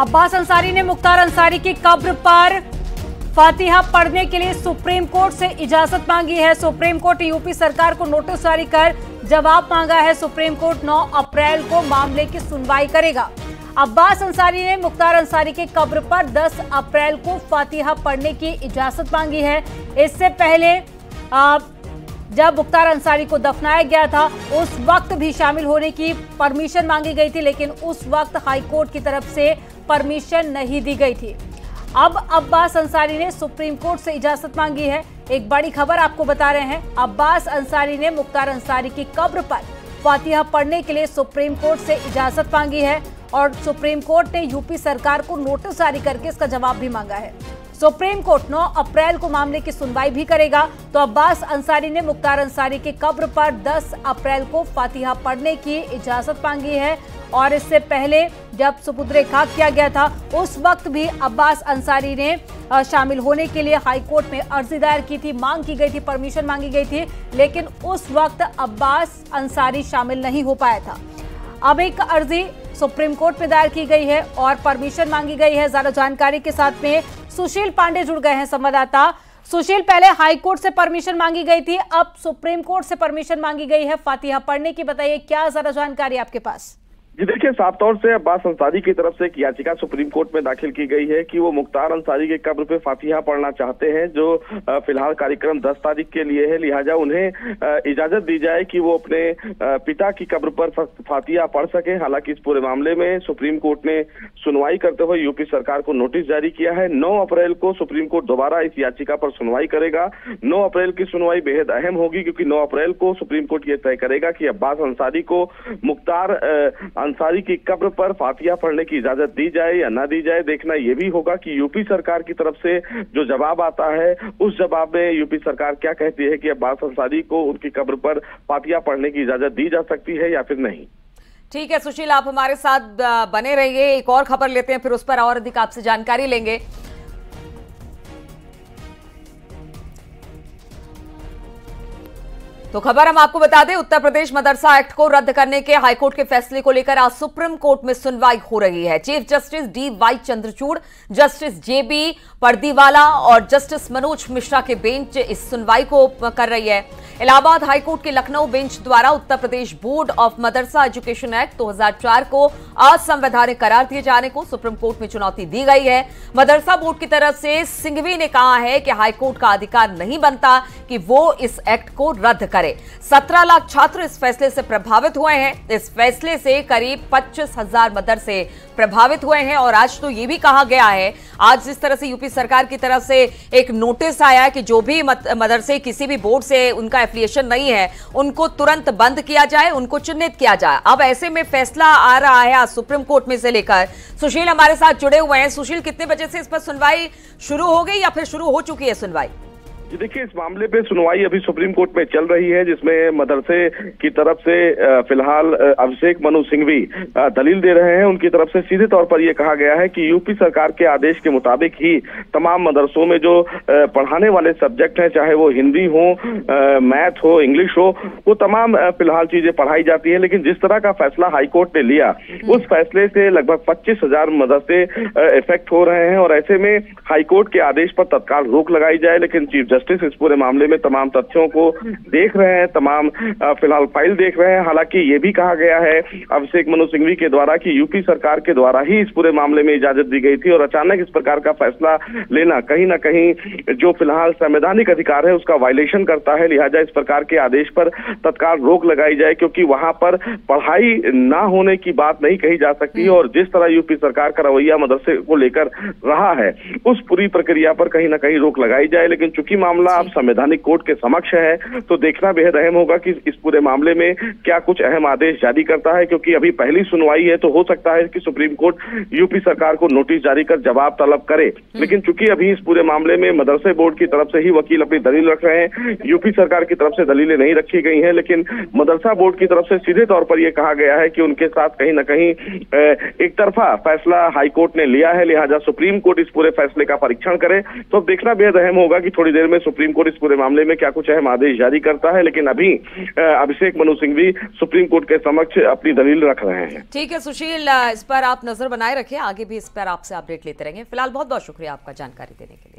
अब्बास अंसारी ने मुख्तार अंसारी की कब्र पर फातिहा पढ़ने के लिए सुप्रीम कोर्ट से इजाज़त मांगी है। सुप्रीम कोर्ट यूपी सरकार को नोटिस जारी कर जवाब मांगा है। सुप्रीम कोर्ट 9 अप्रैल को मामले की सुनवाई करेगा। अब्बास अंसारी ने मुख्तार अंसारी के कब्र पर 10 अप्रैल को फातिहा पढ़ने की इजाज़त मांगी है। इससे पहले आ, जब मुख्तार अंसारी को दफनाया गया था, उस वक्त भी शामिल होने की परमिशन मांगी गई थी, लेकिन उस वक्त हाईकोर्ट की तरफ़ से परमिशन नहीं दी गई थी। अब अब्बास अंसारी ने सुप्रीम कोर्ट से इजाज़त मांगी है। एक बड़ी खबर आपको बता रहे हैं, अब्बास अंसारी ने मुख्तार अंसारी की कब्र पर फातिहा पढ़ने के लिए सुप्रीम कोर्ट से इजाज़त मांगी है। और सुप्रीम कोर्ट ने यूपी सरकार को नोटिस जारी करके इसका जवाब भी मांगा है। सुप्रीम कोर्ट 9 अप्रैल को मामले की सुनवाई भी करेगा। तो अब्बास अंसारी ने मुख्तार अंसारी के कब्र पर 10 अप्रैल को फातिहा पढ़ने की इजाज़त मांगी है। और इससे पहले जब सुपुत्र खाक किया गया था, उस वक्त भी अब्बास अंसारी ने शामिल होने के लिए हाईकोर्ट में अर्जी दायर की थी, मांग की गई थी, परमिशन मांगी गई थी, लेकिन उस वक्त अब्बास अंसारी शामिल नहीं हो पाया था। अब एक अर्जी सुप्रीम कोर्ट में दायर की गई है और परमिशन मांगी गई है। ज़्यादा जानकारी के साथ में सुशील पांडे जुड़ गए हैं संवाददाता। सुशील, पहले हाई कोर्ट से परमिशन मांगी गई थी, अब सुप्रीम कोर्ट से परमिशन मांगी गई है। फातिहा पढ़ने की बताइए, क्या ज़्यादा जानकारी आपके पास? जी देखिए, साफ़ तौर से अब्बास अंसारी की तरफ़ से एक याचिका सुप्रीम कोर्ट में दाखिल की गई है कि वो मुख्तार अंसारी के कब्र पे फातिहा पढ़ना चाहते हैं, जो फ़िलहाल कार्यक्रम 10 तारीख के लिए है। लिहाजा उन्हें इजाज़त दी जाए कि वो अपने पिता की कब्र पर फातिहा पढ़ सके। हालाँकि इस पूरे मामले में सुप्रीम कोर्ट ने सुनवाई करते हुए यूपी सरकार को नोटिस जारी किया है। नौ अप्रैल को सुप्रीम कोर्ट दोबारा इस याचिका पर सुनवाई करेगा। नौ अप्रैल की सुनवाई बेहद अहम होगी, क्योंकि नौ अप्रैल को सुप्रीम कोर्ट ये तय करेगा कि अब्बास अंसारी को मुख्तार अंसारी की कब्र पर फातिया पढ़ने की इजाज़त दी जाए या ना दी जाए, देखना यह भी होगा कि यूपी सरकार की तरफ़ से जो जवाब आता है, उस जवाब में यूपी सरकार क्या कहती है कि अब्बास अंसारी को उनकी कब्र पर फातिया पढ़ने की इजाज़त दी जा सकती है या फिर नहीं? ठीक है, सुशील, आप हमारे साथ बने रहिए। एक और खबर लेते हैं, फिर उस पर और अधिक आपसे जानकारी लेंगे। तो खबर हम आपको बता दें, उत्तर प्रदेश मदरसा एक्ट को रद्द करने के हाईकोर्ट के फैसले को लेकर आज सुप्रीम कोर्ट में सुनवाई हो रही है। Chief justice D Y Chandrachud, justice J B Pardiwala और जस्टिस मनोज मिश्रा के बेंच इस सुनवाई को कर रही है। इलाहाबाद हाईकोर्ट के लखनऊ बेंच द्वारा उत्तर प्रदेश बोर्ड ऑफ़ मदरसा एजुकेशन एक्ट 2004 को असंवैधानिक करार दिए जाने को सुप्रीम कोर्ट में चुनौती दी गई है। मदरसा बोर्ड की तरफ़ से सिंघवी ने कहा है कि हाईकोर्ट का अधिकार नहीं बनता कि वो इस एक्ट को रद्द करे। सत्रह लाख छात्र इस फैसले से प्रभावित हुए हैं। इस फैसले से करीब पच्चीस हज़ार मदरसे प्रभावित हुए हैं और आज तो ये भी कहा गया है, आज जिस तरह से यूपी सरकार की तरफ़ से एक नोटिस आया कि जो भी मदरसे किसी भी बोर्ड से उनका एफिलिएशन नहीं है, उनको तुरंत बंद किया जाए, उनको चिन्हित किया जाए। अब ऐसे में फैसला आ रहा है आज सुप्रीम कोर्ट में से लेकर। सुशील हमारे साथ जुड़े हुए हैं। सुशील, कितने बजे से इस पर सुनवाई शुरू हो गई या फिर शुरू हो चुकी है सुनवाई? देखिए इस मामले पे सुनवाई अभी सुप्रीम कोर्ट में चल रही है जिसमें मदरसे की तरफ़ से फ़िलहाल अभिषेक मनु सिंघवी दलील दे रहे हैं। उनकी तरफ़ से सीधे तौर पर यह कहा गया है कि यूपी सरकार के आदेश के मुताबिक ही तमाम मदरसों में जो पढ़ाने वाले सब्जेक्ट हैं चाहे वो हिंदी हो मैथ हो इंग्लिश हो वो तमाम फ़िलहाल चीज़ें पढ़ाई जाती है। लेकिन जिस तरह का फैसला हाईकोर्ट ने लिया उस फैसले से लगभग पच्चीस हज़ार मदरसे इफ़ेक्ट हो रहे हैं और ऐसे में हाईकोर्ट के आदेश पर तत्काल रोक लगाई जाए। लेकिन चीफ जस्टिस इस पूरे मामले में तमाम तथ्यों को देख रहे हैं, तमाम फ़िलहाल फ़ाइल देख रहे हैं। हालाँकि ये भी कहा गया है अभिषेक मनु सिंघवी के द्वारा कि यूपी सरकार के द्वारा ही इस पूरे मामले में इजाज़त दी गई थी और अचानक इस प्रकार का फैसला लेना कहीं ना कहीं जो फ़िलहाल संवैधानिक अधिकार है उसका वायलेशन करता है। लिहाजा इस प्रकार के आदेश पर तत्काल रोक लगाई जाए क्योंकि वहाँ पर पढ़ाई ना होने की बात नहीं कही जा सकती और जिस तरह यूपी सरकार का रवैया मदरसे को लेकर रहा है, उस पूरी प्रक्रिया पर कहीं ना कहीं रोक लगाई जाए। लेकिन चूँकि मामला अब संवैधानिक कोर्ट के समक्ष है तो देखना बेहद अहम होगा कि इस पूरे मामले में क्या कुछ अहम आदेश जारी करता है क्योंकि अभी पहली सुनवाई है तो हो सकता है कि सुप्रीम कोर्ट यूपी सरकार को नोटिस जारी कर जवाब तलब करे। हम्म। लेकिन चूँकि अभी इस पूरे मामले में मदरसे बोर्ड की तरफ़ से ही वकील अपनी दलील रख रहे हैं यूपी सरकार की तरफ़ से दलीलें नहीं रखी गई हैं लेकिन मदरसा बोर्ड की तरफ़ से सीधे तौर पर यह कहा गया है कि उनके साथ कहीं ना कहीं एक तरफा फैसला हाईकोर्ट ने लिया है लिहाजा सुप्रीम कोर्ट इस पूरे फैसले का परीक्षण करे। तो अब देखना बेहद अहम होगा कि थोड़ी देर में सुप्रीम कोर्ट इस पूरे मामले में क्या कुछ अहम आदेश जारी करता है, लेकिन अभी अभिषेक मनु सिंह भी सुप्रीम कोर्ट के समक्ष अपनी दलील रख रहे हैं। ठीक है, सुशील, इस पर आप नज़र बनाए रखें, आगे भी इस पर आपसे अपडेट लेते रहेंगे। फ़िलहाल बहुत बहुत शुक्रिया आपका जानकारी देने के लिए।